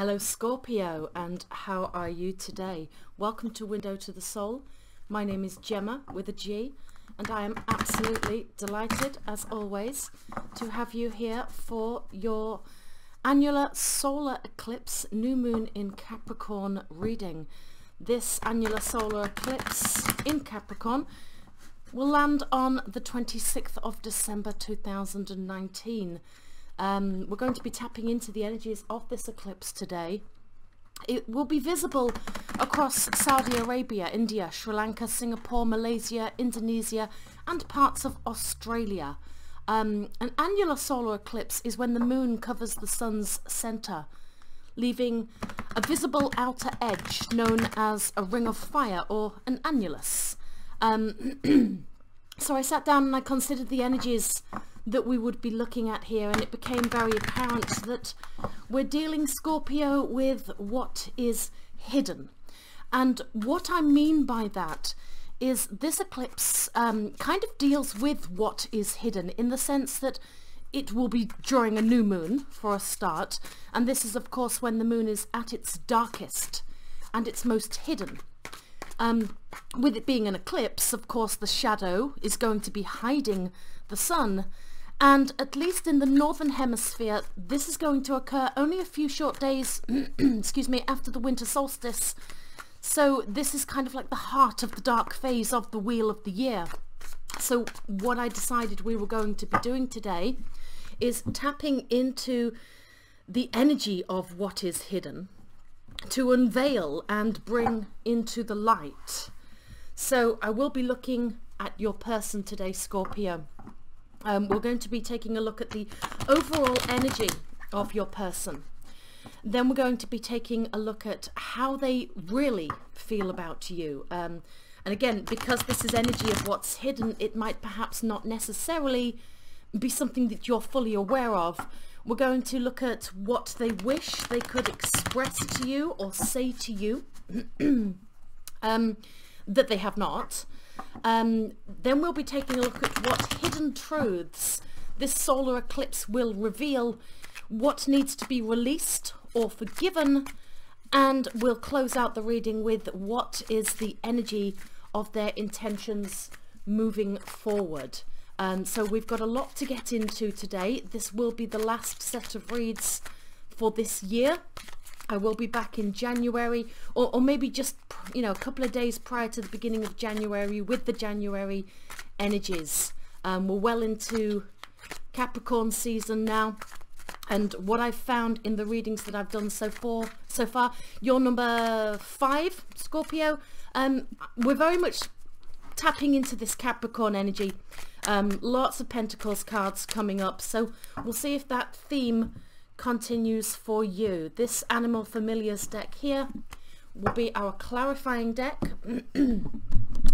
Hello Scorpio and how are you today? Welcome to Window to the Soul. My name is Gemma with a G and I am absolutely delighted as always to have you here for your annular solar eclipse new moon in Capricorn reading. This annular solar eclipse in Capricorn will land on the 26th of December 2019 um, we're going to be tapping into the energies of this eclipse today. It will be visible across Saudi Arabia, India, Sri Lanka, Singapore, Malaysia, Indonesia and parts of Australia. Um, an annular solar eclipse is when the moon covers the sun's centre, leaving a visible outer edge known as a ring of fire or an annulus. Um, so I sat down and I considered the energies that we would be looking at here and it became very apparent that we're dealing Scorpio with what is hidden and what I mean by that is this eclipse um, kind of deals with what is hidden in the sense that it will be during a new moon for a start and this is of course when the moon is at its darkest and its most hidden. Um, with it being an eclipse, of course, the shadow is going to be hiding the sun and at least in the northern hemisphere this is going to occur only a few short days excuse me after the winter solstice. So this is kind of like the heart of the dark phase of the wheel of the year. So what I decided we were going to be doing today is tapping into the energy of what is hidden to unveil and bring into the light. So I will be looking at your person today Scorpio um, we're going to be taking a look at the overall energy of your person. Then we're going to be taking a look at how they really feel about you. Um, and again, because this is energy of what's hidden, it might perhaps not necessarily be something that you're fully aware of. We're going to look at what they wish they could express to you or say to you um, that they have not. Um, then we'll be taking a look at what hidden truths this solar eclipse will reveal, what needs to be released or forgiven, and we'll close out the reading with what is the energy of their intentions moving forward. Um, so we've got a lot to get into today. This will be the last set of reads for this year. I will be back in January or, or maybe just, you know, a couple of days prior to the beginning of January with the January energies. Um, we're well into Capricorn season now. And what I've found in the readings that I've done so far, so far, you're number five, Scorpio. Um, we're very much tapping into this Capricorn energy. Um, lots of Pentacles cards coming up. So we'll see if that theme continues for you. This Animal Familiars deck here will be our clarifying deck.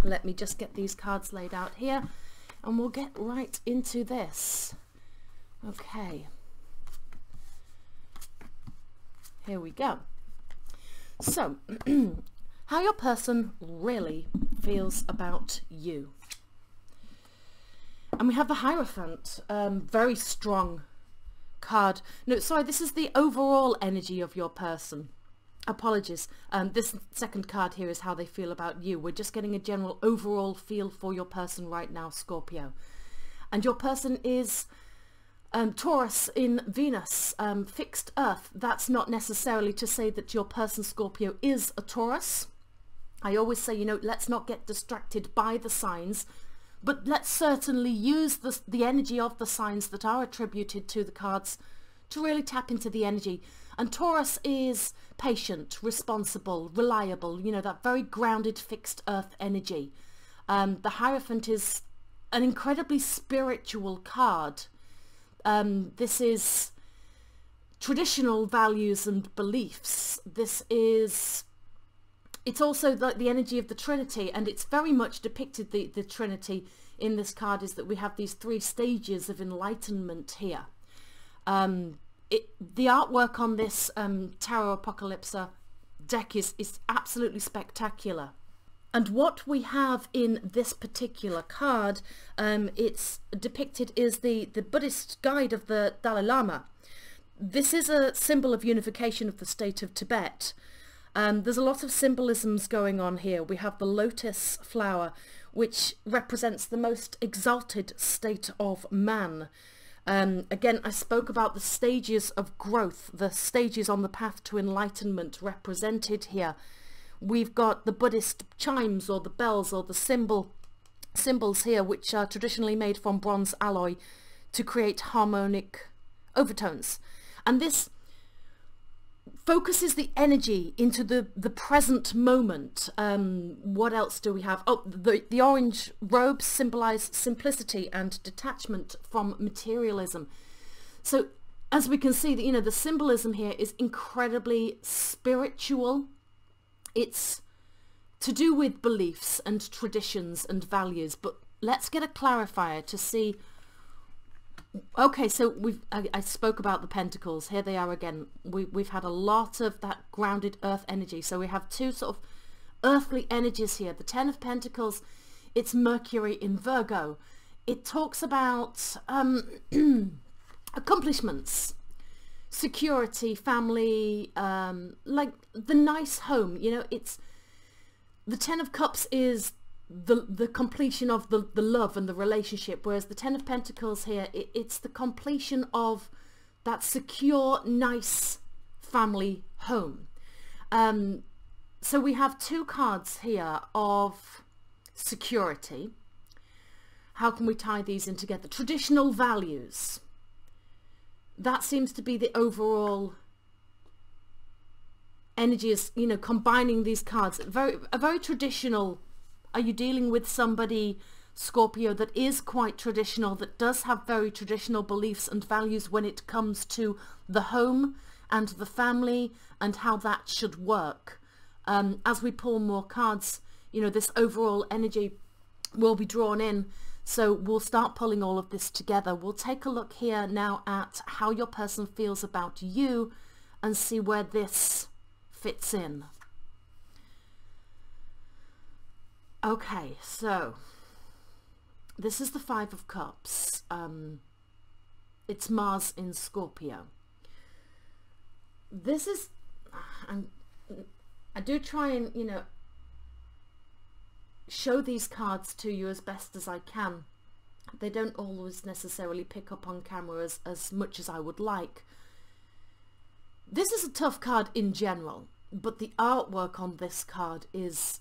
Let me just get these cards laid out here and we'll get right into this. Okay. Here we go. So, how your person really feels about you. And we have the Hierophant, um, very strong card. No, sorry, this is the overall energy of your person. Apologies. Um, this second card here is how they feel about you. We're just getting a general overall feel for your person right now, Scorpio. And your person is um, Taurus in Venus, um, fixed Earth. That's not necessarily to say that your person, Scorpio, is a Taurus. I always say, you know, let's not get distracted by the signs but let's certainly use the, the energy of the signs that are attributed to the cards to really tap into the energy. And Taurus is patient, responsible, reliable, you know, that very grounded, fixed earth energy. Um, the Hierophant is an incredibly spiritual card. Um, this is traditional values and beliefs. This is it's also like the energy of the Trinity and it's very much depicted the, the Trinity in this card is that we have these three stages of enlightenment here. Um, it, the artwork on this um, Tarot Apocalypsa deck is, is absolutely spectacular. And what we have in this particular card, um, it's depicted is the, the Buddhist guide of the Dalai Lama. this is a symbol of unification of the state of Tibet. Um, there's a lot of symbolisms going on here. We have the lotus flower, which represents the most exalted state of man. Um, again, I spoke about the stages of growth, the stages on the path to enlightenment represented here. We've got the Buddhist chimes or the bells or the cymbal cymbals here, which are traditionally made from bronze alloy to create harmonic overtones. And this focuses the energy into the the present moment. Um what else do we have? Oh the the orange robes symbolize simplicity and detachment from materialism. So as we can see that you know the symbolism here is incredibly spiritual. It's to do with beliefs and traditions and values but let's get a clarifier to see Okay, so we've I, I, spoke about the pentacles. Here they are again. We, we've had a lot of that grounded earth energy. So we have two sort of earthly energies here. The Ten of Pentacles, it's Mercury in Virgo. It talks about um, accomplishments, security, family, um, like the nice home. You know, it's the Ten of Cups is the the completion of the the love and the relationship whereas the ten of pentacles here it, it's the completion of that secure nice family home. Um so we have two cards here of security. How can we tie these in together? Traditional values. That seems to be the overall energy is you know combining these cards. Very a very traditional are you dealing with somebody, Scorpio, that is quite traditional, that does have very traditional beliefs and values when it comes to the home and the family and how that should work? Um, as we pull more cards, you know, this overall energy will be drawn in. So we'll start pulling all of this together. We'll take a look here now at how your person feels about you and see where this fits in. Okay, so this is the Five of Cups. Um, it's Mars in Scorpio. This is, I'm, I do try and, you know, show these cards to you as best as I can. They don't always necessarily pick up on camera as, as much as I would like. This is a tough card in general, but the artwork on this card is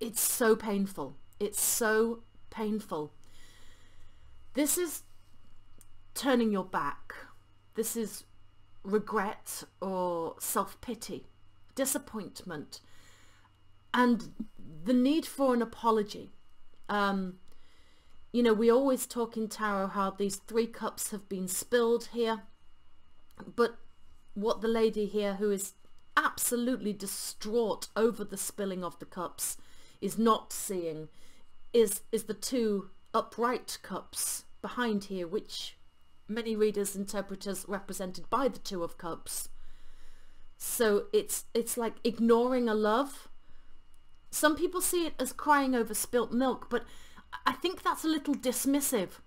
it's so painful. It's so painful. This is turning your back. This is regret or self-pity, disappointment, and the need for an apology. Um, you know, we always talk in tarot how these three cups have been spilled here, but what the lady here who is absolutely distraught over the spilling of the cups is not seeing is is the two upright cups behind here which many readers interpreters represented by the two of cups. So it's it's like ignoring a love. Some people see it as crying over spilt milk but I think that's a little dismissive.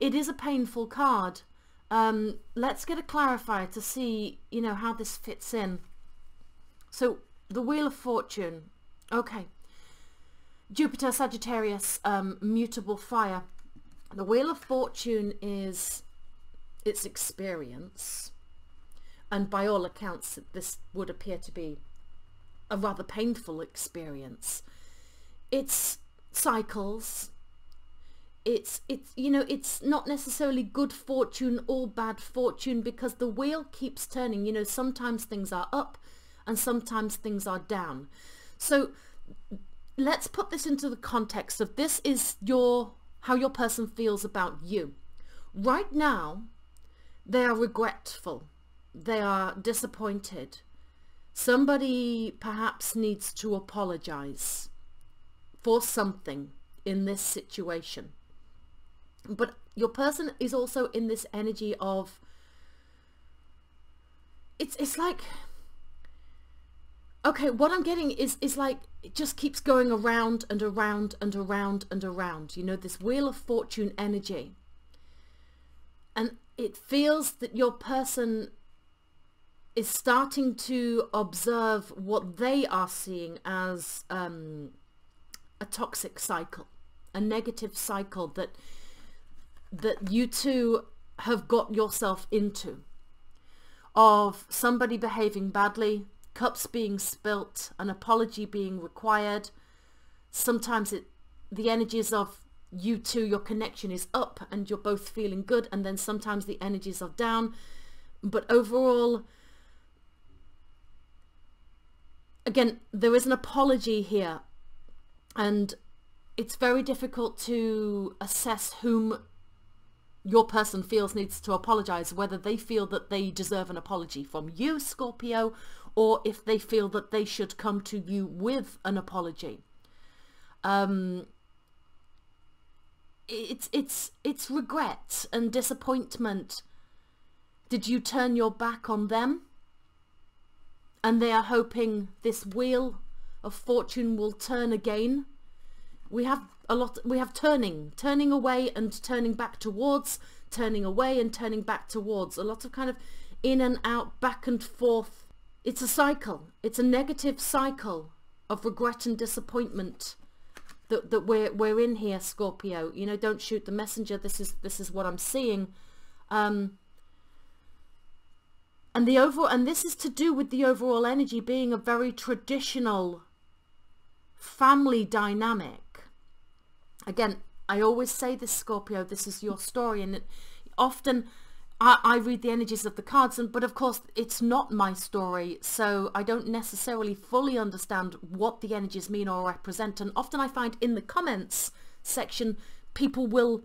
It is a painful card. Um, let's get a clarifier to see you know how this fits in. So the wheel of fortune. Okay Jupiter, Sagittarius, um, mutable fire. The Wheel of Fortune is its experience. And by all accounts, this would appear to be a rather painful experience. It's cycles. It's, it's, you know, it's not necessarily good fortune or bad fortune because the wheel keeps turning. You know, sometimes things are up and sometimes things are down. So let's put this into the context of this is your how your person feels about you. Right now, they are regretful. They are disappointed. Somebody perhaps needs to apologize for something in this situation. But your person is also in this energy of it's it's like okay what i'm getting is is like it just keeps going around and around and around and around you know this wheel of fortune energy. And it feels that your person is starting to observe what they are seeing as um, a toxic cycle, a negative cycle that that you two have got yourself into of somebody behaving badly, cups being spilt, an apology being required. Sometimes it the energies of you two, your connection is up and you're both feeling good and then sometimes the energies are down. But overall, again, there is an apology here and it's very difficult to assess whom your person feels needs to apologize, whether they feel that they deserve an apology from you, Scorpio, or if they feel that they should come to you with an apology. Um, it's it's it's regret and disappointment. Did you turn your back on them? And they are hoping this wheel of fortune will turn again. We have a lot we have turning, turning away and turning back towards, turning away and turning back towards. A lot of kind of in and out, back and forth. It's a cycle. It's a negative cycle of regret and disappointment that, that we're we're in here, Scorpio. You know, don't shoot the messenger. This is this is what I'm seeing. Um, and the overall, and this is to do with the overall energy being a very traditional family dynamic. Again, I always say this, Scorpio. This is your story, and it, often I, I read the energies of the cards, and but of course it's not my story, so I don't necessarily fully understand what the energies mean or represent. And often I find in the comments section, people will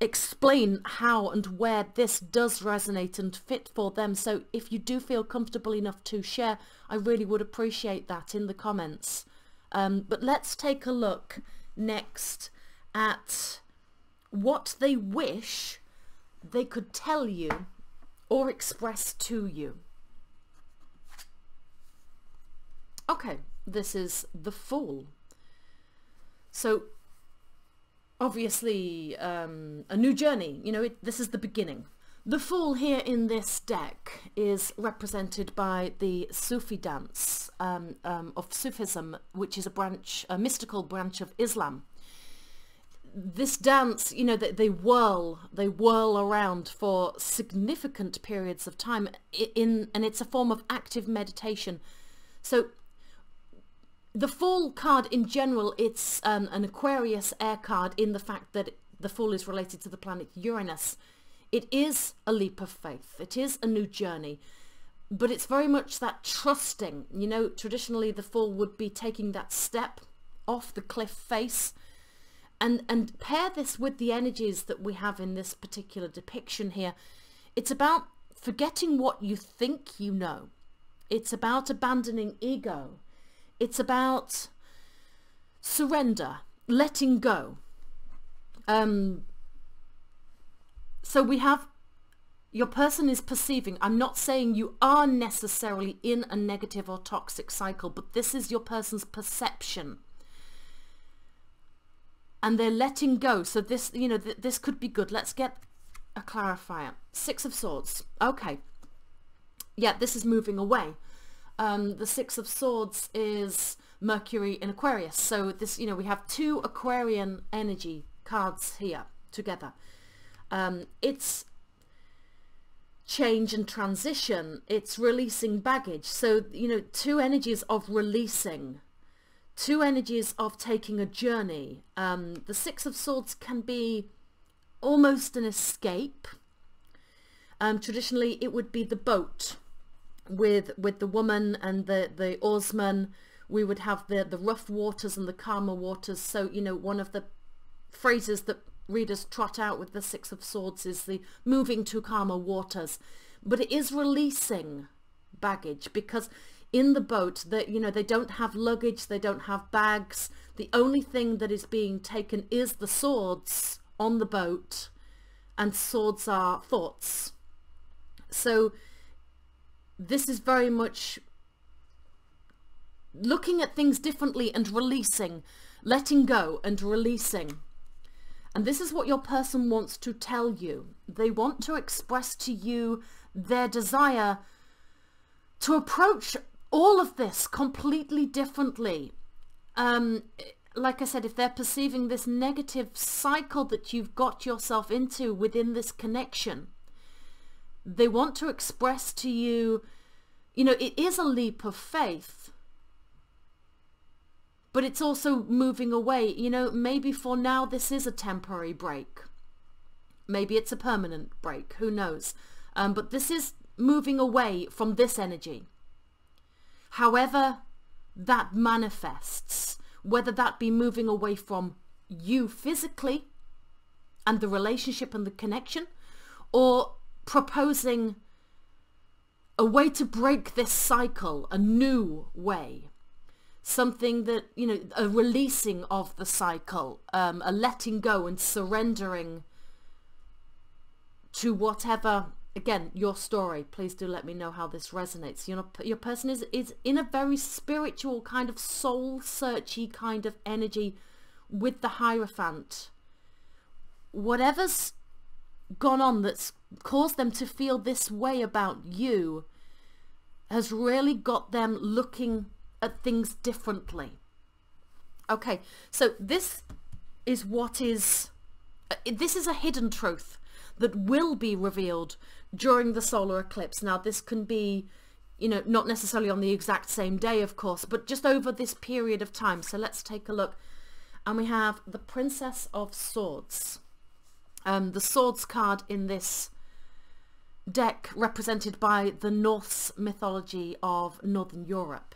explain how and where this does resonate and fit for them. So if you do feel comfortable enough to share, I really would appreciate that in the comments. Um, but let's take a look next at what they wish they could tell you or express to you. Okay, this is the Fool. So obviously um, a new journey, you know, it, this is the beginning. The Fool here in this deck is represented by the Sufi dance um, um, of Sufism, which is a branch, a mystical branch of Islam this dance, you know, they, they whirl, they whirl around for significant periods of time in, and it's a form of active meditation. So the Fool card in general, it's um, an Aquarius air card in the fact that the Fool is related to the planet Uranus. It is a leap of faith. It is a new journey. But it's very much that trusting. You know, traditionally the Fool would be taking that step off the cliff face and and pair this with the energies that we have in this particular depiction here. It's about forgetting what you think you know. It's about abandoning ego. It's about surrender letting go. Um so we have your person is perceiving. I'm not saying you are necessarily in a negative or toxic cycle but this is your person's perception and they're letting go. So this, you know, th this could be good. Let's get a clarifier. Six of Swords. Okay. Yeah, this is moving away. Um, the Six of Swords is Mercury in Aquarius. So this, you know, we have two Aquarian energy cards here together. Um, it's change and transition. It's releasing baggage. So, you know, two energies of releasing two energies of taking a journey. Um, the Six of Swords can be almost an escape. Um, traditionally, it would be the boat with with the woman and the the oarsman. We would have the the rough waters and the calmer waters. So you know, one of the phrases that readers trot out with the Six of Swords is the moving to calmer waters. But it is releasing baggage because in the boat that you know they don't have luggage they don't have bags. The only thing that is being taken is the swords on the boat and swords are thoughts. So this is very much looking at things differently and releasing letting go and releasing. And this is what your person wants to tell you. They want to express to you their desire to approach all of this completely differently. Um, like I said, if they're perceiving this negative cycle that you've got yourself into within this connection, they want to express to you, you know, it is a leap of faith, but it's also moving away. You know, maybe for now this is a temporary break. Maybe it's a permanent break, who knows. Um, but this is moving away from this energy. However that manifests, whether that be moving away from you physically and the relationship and the connection, or proposing a way to break this cycle, a new way. Something that, you know, a releasing of the cycle, um, a letting go and surrendering to whatever again your story please do let me know how this resonates. You know your person is is in a very spiritual kind of soul searchy kind of energy with the hierophant. Whatever's gone on that's caused them to feel this way about you has really got them looking at things differently. Okay so this is what is uh, this is a hidden truth that will be revealed during the solar eclipse. Now this can be, you know, not necessarily on the exact same day, of course, but just over this period of time. So let's take a look. And we have the Princess of Swords. Um, the Swords card in this deck represented by the Norse mythology of Northern Europe.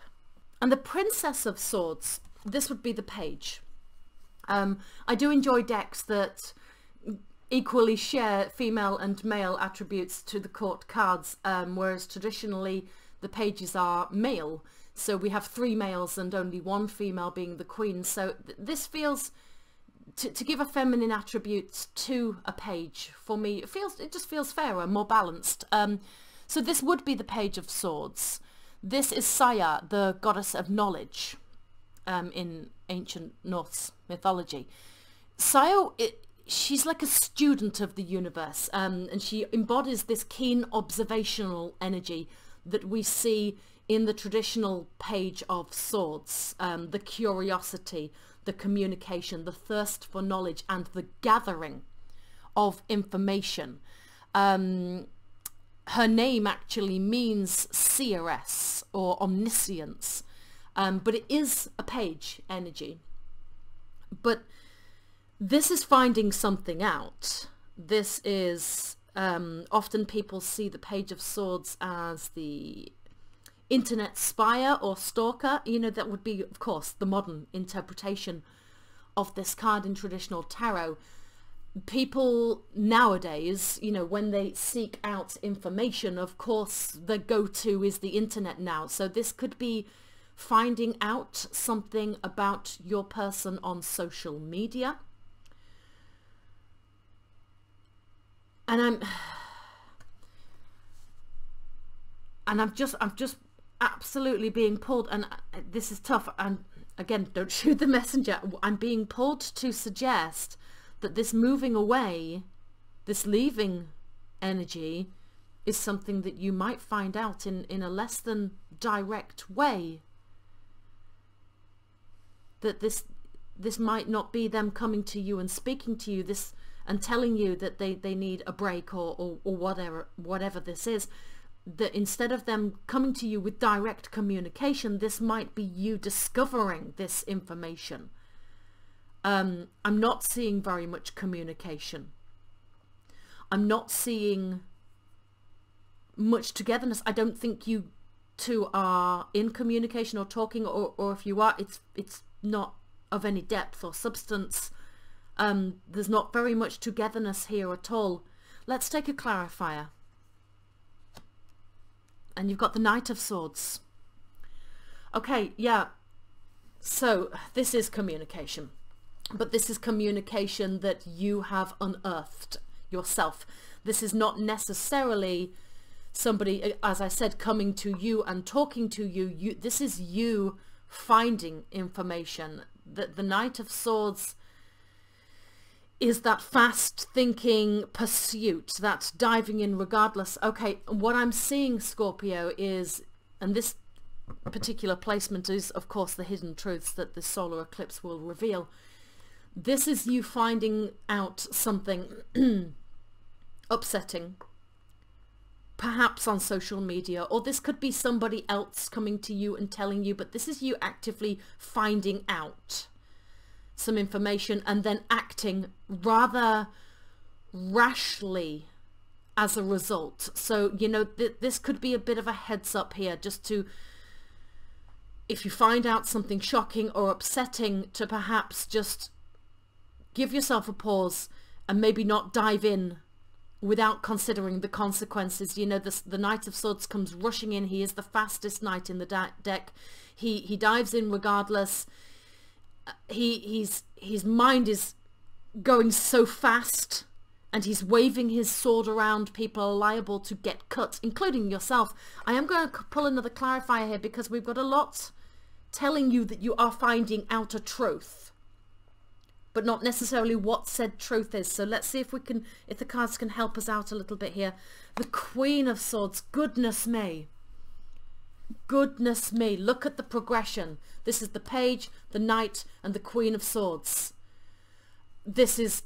And the Princess of Swords, this would be the page. Um, I do enjoy decks that equally share female and male attributes to the court cards, um, whereas traditionally the pages are male. So we have three males and only one female being the queen. So th this feels, to, to give a feminine attribute to a page, for me, it feels it just feels fairer, more balanced. Um, so this would be the Page of Swords. This is Saga, the goddess of knowledge um, in ancient Norse mythology. Saga, she's like a student of the universe um, and she embodies this keen observational energy that we see in the traditional page of swords um, the curiosity the communication the thirst for knowledge and the gathering of information. Um, her name actually means seeress or omniscience um, but it is a page energy. But this is finding something out. This is um, often people see the Page of Swords as the internet spire or stalker. You know, that would be, of course, the modern interpretation of this card in traditional tarot. People nowadays, you know, when they seek out information, of course, the go-to is the internet now. So this could be finding out something about your person on social media and I'm and I'm just I'm just absolutely being pulled and uh, this is tough and again don't shoot the messenger. I'm being pulled to suggest that this moving away this leaving energy is something that you might find out in in a less than direct way. That this this might not be them coming to you and speaking to you this and telling you that they, they need a break or, or, or whatever whatever this is that instead of them coming to you with direct communication this might be you discovering this information. Um, I'm not seeing very much communication. I'm not seeing much togetherness. I don't think you two are in communication or talking or, or if you are it's it's not of any depth or substance um, there's not very much togetherness here at all. Let's take a clarifier. And you've got the Knight of Swords. Okay, yeah. So this is communication. But this is communication that you have unearthed yourself. This is not necessarily somebody, as I said, coming to you and talking to you. you this is you finding information. That the Knight of Swords is that fast thinking pursuit, that diving in regardless. Okay, what I'm seeing, Scorpio, is, and this particular placement is, of course, the hidden truths that the solar eclipse will reveal. This is you finding out something upsetting, perhaps on social media, or this could be somebody else coming to you and telling you, but this is you actively finding out some information and then acting rather rashly as a result. So, you know, th this could be a bit of a heads up here just to, if you find out something shocking or upsetting, to perhaps just give yourself a pause and maybe not dive in without considering the consequences. You know, the, the Knight of Swords comes rushing in. He is the fastest knight in the deck. He, he dives in regardless uh, he he's his mind is going so fast and he's waving his sword around people are liable to get cut including yourself i am going to pull another clarifier here because we've got a lot telling you that you are finding out a truth but not necessarily what said truth is so let's see if we can if the cards can help us out a little bit here the queen of swords goodness me Goodness me, look at the progression. This is the page, the knight, and the queen of swords. This is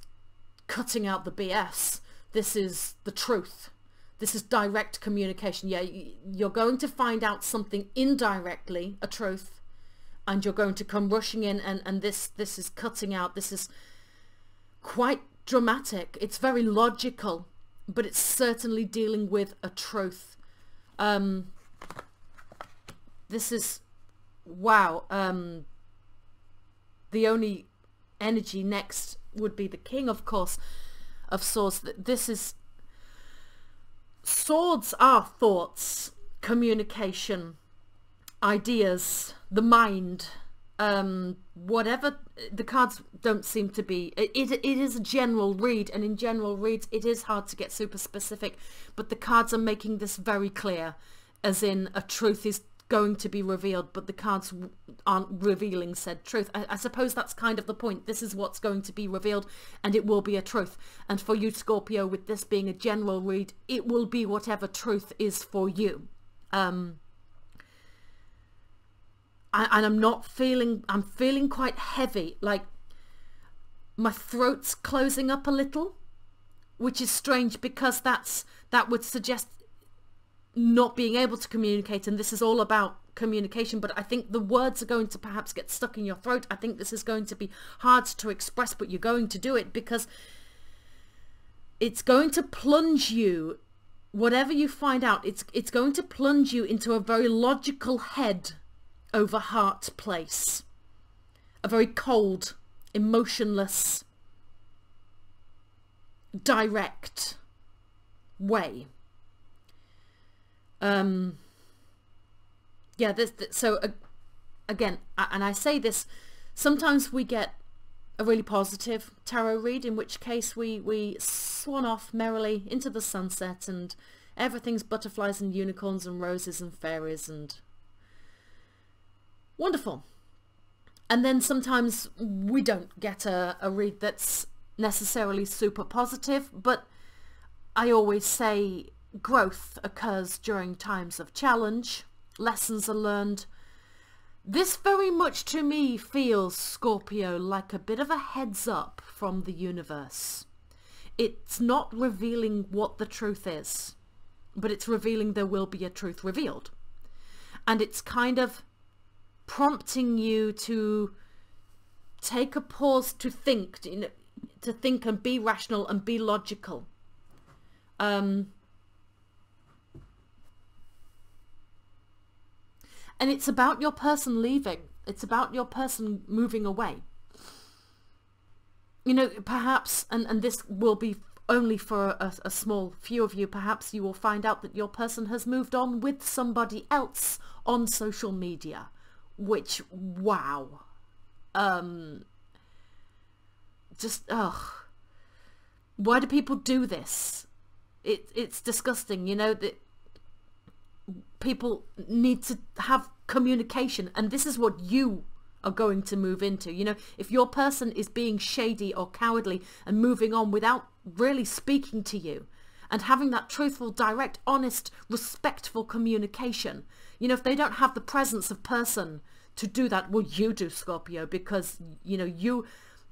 cutting out the BS. This is the truth. This is direct communication. Yeah, you're going to find out something indirectly, a truth, and you're going to come rushing in and, and this, this is cutting out. This is quite dramatic. It's very logical, but it's certainly dealing with a truth. Um, this is wow um the only energy next would be the king of course of swords this is swords are thoughts communication ideas the mind um whatever the cards don't seem to be it, it, it is a general read and in general reads it is hard to get super specific but the cards are making this very clear as in a truth is going to be revealed, but the cards aren't revealing said truth. I, I, suppose that's kind of the point. This is what's going to be revealed, and it will be a truth. And for you, Scorpio, with this being a general read, it will be whatever truth is for you. Um, I, and I'm not feeling, I'm feeling quite heavy, like my throat's closing up a little, which is strange because that's, that would suggest not being able to communicate and this is all about communication but I think the words are going to perhaps get stuck in your throat. I think this is going to be hard to express but you're going to do it because it's going to plunge you whatever you find out it's it's going to plunge you into a very logical head over heart place. A very cold emotionless direct way. Um, yeah, this, so uh, again, and I say this, sometimes we get a really positive tarot read, in which case we, we swan off merrily into the sunset and everything's butterflies and unicorns and roses and fairies and wonderful. And then sometimes we don't get a, a read that's necessarily super positive, but I always say Growth occurs during times of challenge. Lessons are learned. This very much to me feels, Scorpio, like a bit of a heads up from the universe. It's not revealing what the truth is, but it's revealing there will be a truth revealed. And it's kind of prompting you to take a pause to think, to think and be rational and be logical. Um, And it's about your person leaving. It's about your person moving away. You know, perhaps, and, and this will be only for a, a, small few of you, perhaps you will find out that your person has moved on with somebody else on social media, which, wow. Um, just, ugh. Why do people do this? It, it's disgusting, you know, that people need to have communication and this is what you are going to move into. You know, if your person is being shady or cowardly and moving on without really speaking to you and having that truthful, direct, honest, respectful communication, you know, if they don't have the presence of person to do that, well, you do, Scorpio, because, you know, you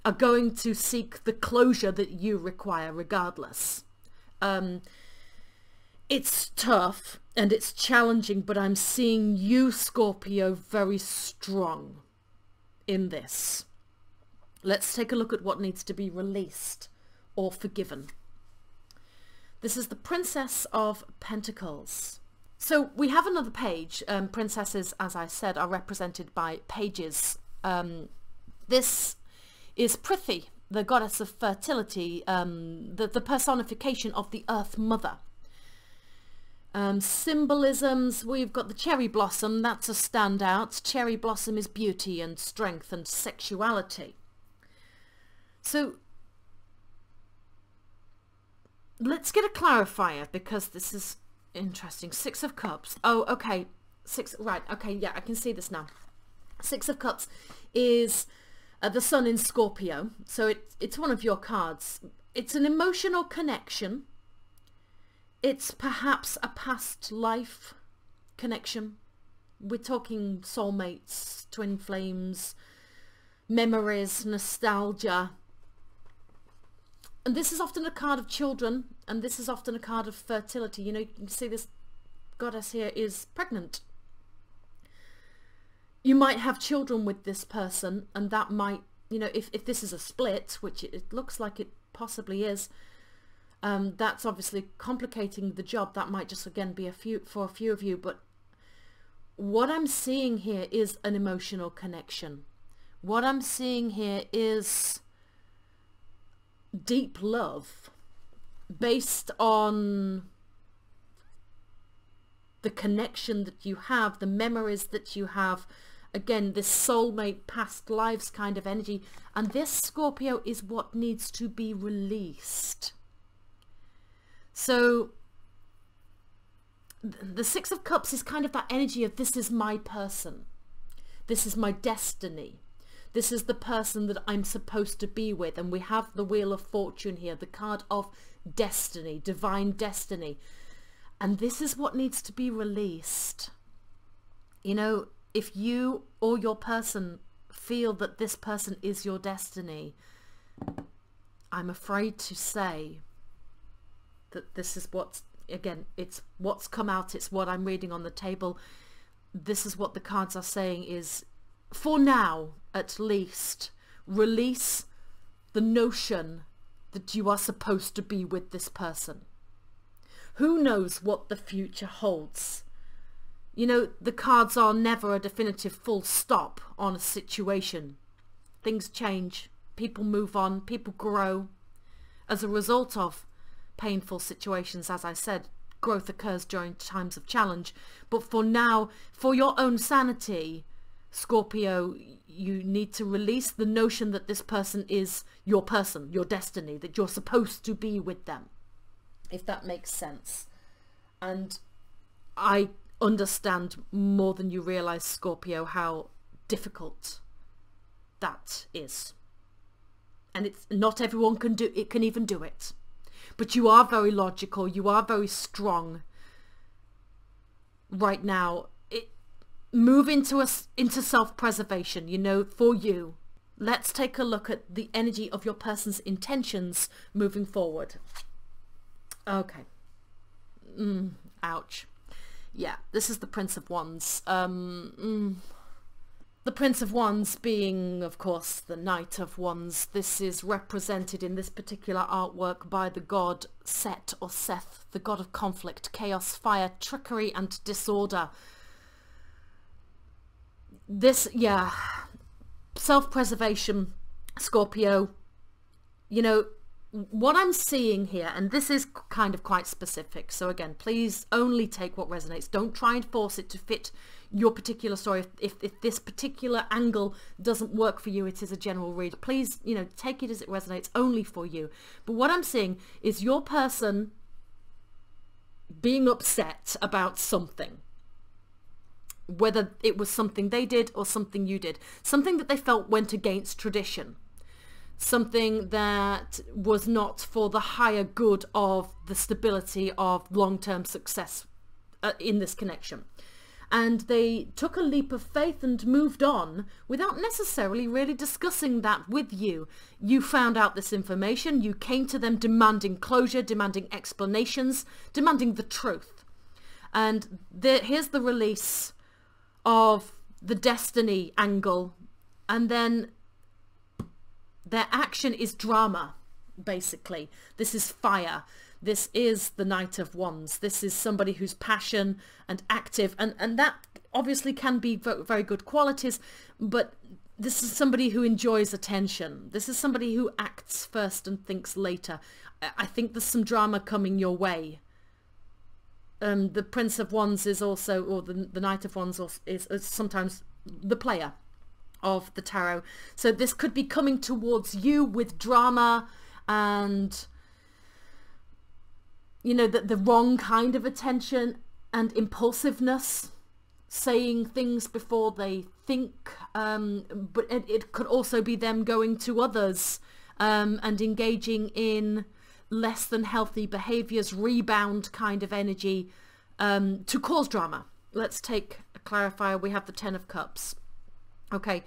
are going to seek the closure that you require regardless. Um, it's tough and it's challenging, but I'm seeing you, Scorpio, very strong in this. Let's take a look at what needs to be released or forgiven. This is the Princess of Pentacles. So we have another page. Um, princesses, as I said, are represented by pages. Um, this is Prithvi, the goddess of fertility, um, the, the personification of the Earth Mother. Um, symbolisms, we've got the cherry blossom, that's a standout. Cherry blossom is beauty and strength and sexuality. So let's get a clarifier because this is interesting. Six of Cups. Oh, okay. Six, right. Okay, yeah, I can see this now. Six of Cups is uh, the sun in Scorpio. So it, it's one of your cards. It's an emotional connection. It's perhaps a past life connection. We're talking soulmates, twin flames, memories, nostalgia. And this is often a card of children, and this is often a card of fertility. You know, you can see this goddess here is pregnant. You might have children with this person and that might you know if, if this is a split which it, looks like it possibly is um, that's obviously complicating the job. That might just again be a few for a few of you. But what I'm seeing here is an emotional connection. What I'm seeing here is deep love based on the connection that you have the memories that you have. Again this soulmate past lives kind of energy. And this Scorpio is what needs to be released. So the six of cups is kind of that energy of this is my person. This is my destiny this is the person that I'm supposed to be with and we have the wheel of fortune here the card of destiny divine destiny and this is what needs to be released you know if you or your person feel that this person is your destiny, I'm afraid to say that this is what's, again, it's what's come out, it's what I'm reading on the table. This is what the cards are saying is, for now, at least, release the notion that you are supposed to be with this person. Who knows what the future holds? You know, the cards are never a definitive full stop on a situation. Things change, people move on, people grow. As a result of painful situations, as I said, growth occurs during times of challenge. But for now, for your own sanity, Scorpio, you need to release the notion that this person is your person, your destiny, that you're supposed to be with them, if that makes sense. And I understand more than you realize, Scorpio, how difficult that is. And it's not everyone can do it can even do it. But you are very logical, you are very strong right now. Move into us into self-preservation, you know, for you. Let's take a look at the energy of your person's intentions moving forward. Okay. Mm, ouch yeah, this is the Prince of Wands. Um, mm, the Prince of Wands being, of course, the Knight of Wands. This is represented in this particular artwork by the god Set or Seth, the god of conflict, chaos, fire, trickery and disorder. This, yeah, self-preservation, Scorpio, you know, what I'm seeing here, and this is kind of quite specific, so again, please only take what resonates. Don't try and force it to fit your particular story. If, if, if, this particular angle doesn't work for you, it is a general read. Please, you know, take it as it resonates only for you. But what I'm seeing is your person being upset about something. Whether it was something they did or something you did, something that they felt went against tradition, something that was not for the higher good of the stability of long-term success uh, in this connection. And they took a leap of faith and moved on without necessarily really discussing that with you. You found out this information, you came to them demanding closure, demanding explanations, demanding the truth. And the, here's the release of the destiny angle. And then their action is drama basically. This is fire. This is the knight of wands. This is somebody who's passion and active and and that obviously can be very good qualities but this is somebody who enjoys attention. This is somebody who acts first and thinks later. I think there's some drama coming your way um, the Prince of Wands is also, or the, the Knight of Wands is, is sometimes the player of the tarot. So this could be coming towards you with drama and, you know, the, the wrong kind of attention and impulsiveness, saying things before they think. Um, but it, it could also be them going to others um, and engaging in less than healthy behaviors, rebound kind of energy um, to cause drama. Let's take a clarifier. We have the Ten of Cups. Okay.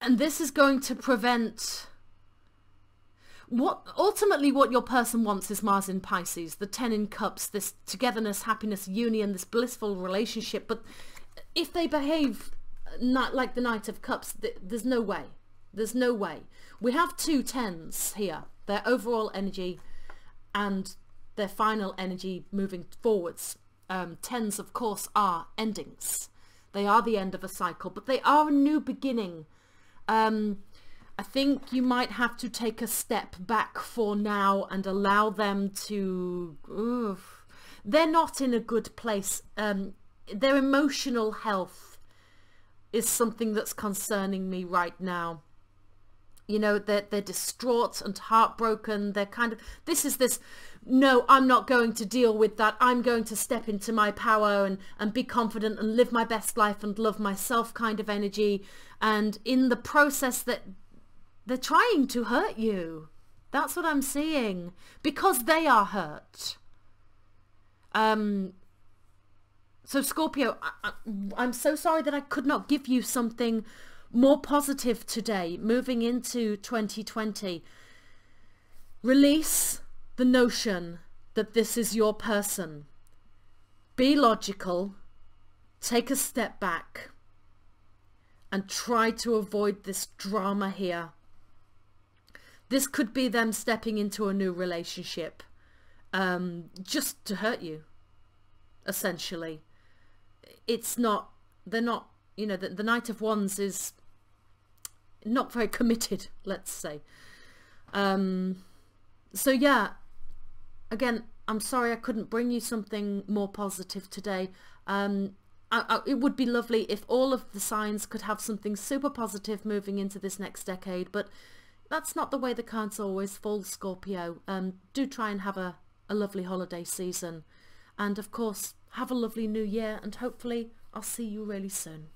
And this is going to prevent what ultimately what your person wants is Mars in Pisces, the Ten in Cups, this togetherness, happiness, union, this blissful relationship. But if they behave not like the Knight of Cups, th there's no way. There's no way. We have two tens here their overall energy and their final energy moving forwards. Um, tens, of course, are endings. They are the end of a cycle, but they are a new beginning. Um, I think you might have to take a step back for now and allow them to... Oof. They're not in a good place. Um, their emotional health is something that's concerning me right now you know they're, they're distraught and heartbroken. They're kind of this is this no i'm not going to deal with that. I'm going to step into my power and and be confident and live my best life and love myself kind of energy. And in the process that they're trying to hurt you. That's what i'm seeing. Because they are hurt. Um so scorpio I, I, i'm so sorry that i could not give you something more positive today, moving into 2020. Release the notion that this is your person. Be logical, take a step back, and try to avoid this drama here. This could be them stepping into a new relationship um, just to hurt you, essentially. It's not, they're not, you know, the, the Knight of Wands is not very committed, let's say. Um, so yeah, again, I'm sorry I couldn't bring you something more positive today. Um, I, I, it would be lovely if all of the signs could have something super positive moving into this next decade, but that's not the way the cards always fall, Scorpio. Um, do try and have a, a lovely holiday season. And of course, have a lovely new year and hopefully I'll see you really soon.